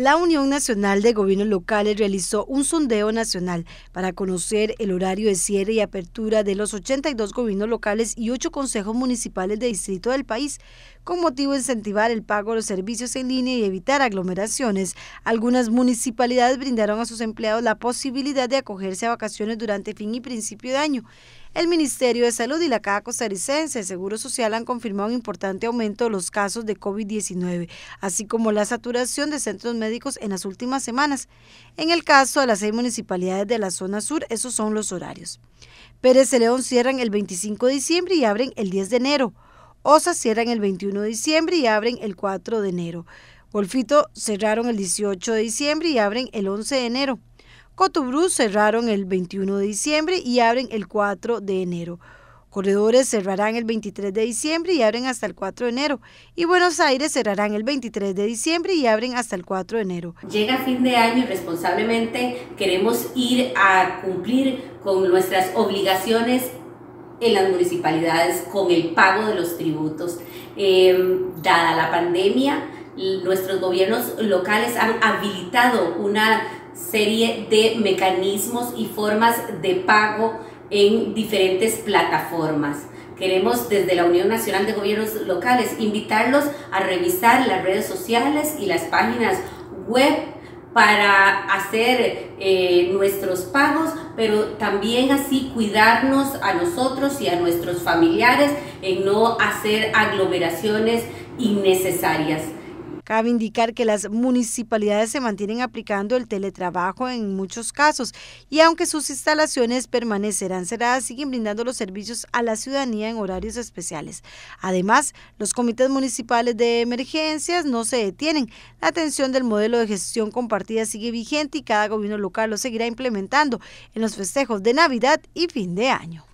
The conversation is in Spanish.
La Unión Nacional de Gobiernos Locales realizó un sondeo nacional para conocer el horario de cierre y apertura de los 82 gobiernos locales y 8 consejos municipales de distrito del país, con motivo de incentivar el pago de los servicios en línea y evitar aglomeraciones. Algunas municipalidades brindaron a sus empleados la posibilidad de acogerse a vacaciones durante fin y principio de año. El Ministerio de Salud y la Caja Costarricense de Seguro Social han confirmado un importante aumento de los casos de COVID-19, así como la saturación de centros médicos en las últimas semanas. En el caso de las seis municipalidades de la zona sur, esos son los horarios. Pérez de León cierran el 25 de diciembre y abren el 10 de enero. Osa cierran el 21 de diciembre y abren el 4 de enero. Golfito cerraron el 18 de diciembre y abren el 11 de enero. Cotobrú cerraron el 21 de diciembre y abren el 4 de enero. Corredores cerrarán el 23 de diciembre y abren hasta el 4 de enero. Y Buenos Aires cerrarán el 23 de diciembre y abren hasta el 4 de enero. Llega fin de año y responsablemente queremos ir a cumplir con nuestras obligaciones en las municipalidades con el pago de los tributos. Em, dada la pandemia, nuestros gobiernos locales han habilitado una serie de mecanismos y formas de pago en diferentes plataformas. Queremos desde la Unión Nacional de Gobiernos Locales invitarlos a revisar las redes sociales y las páginas web para hacer eh, nuestros pagos, pero también así cuidarnos a nosotros y a nuestros familiares en no hacer aglomeraciones innecesarias. Cabe indicar que las municipalidades se mantienen aplicando el teletrabajo en muchos casos y aunque sus instalaciones permanecerán cerradas, siguen brindando los servicios a la ciudadanía en horarios especiales. Además, los comités municipales de emergencias no se detienen. La atención del modelo de gestión compartida sigue vigente y cada gobierno local lo seguirá implementando en los festejos de Navidad y fin de año.